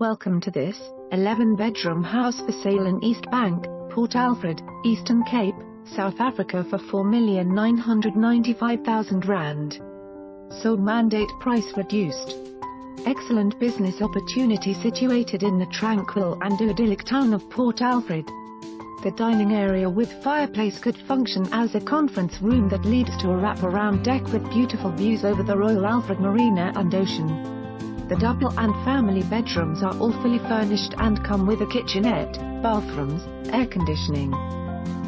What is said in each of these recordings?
Welcome to this 11 bedroom house for sale in East Bank, Port Alfred, Eastern Cape, South Africa for R4,995,000. Sole mandate price reduced. Excellent business opportunity situated in the tranquil and idyllic town of Port Alfred. The dining area with fireplace could function as a conference room that leads to a wraparound deck with beautiful views over the Royal Alfred Marina and ocean. The double and family bedrooms are all fully furnished and come with a kitchenette, bathrooms, air conditioning,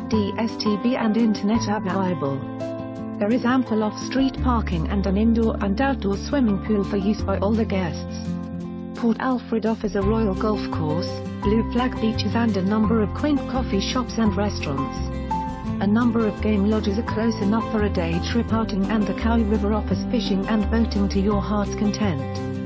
DSTV and internet available. There is ample off-street parking and an indoor and outdoor swimming pool for use by all the guests. Port Alfred offers a royal golf course, blue flag beaches and a number of quaint coffee shops and restaurants. A number of game lodges are close enough for a day trip outing and the Kowie River offers fishing and boating to your heart's content.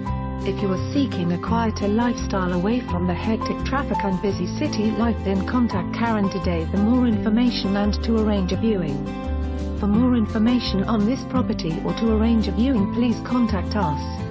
If you are seeking a quieter lifestyle away from the hectic traffic and busy city life then contact Karen today for more information and to arrange a viewing. For more information on this property or to arrange a viewing please contact us.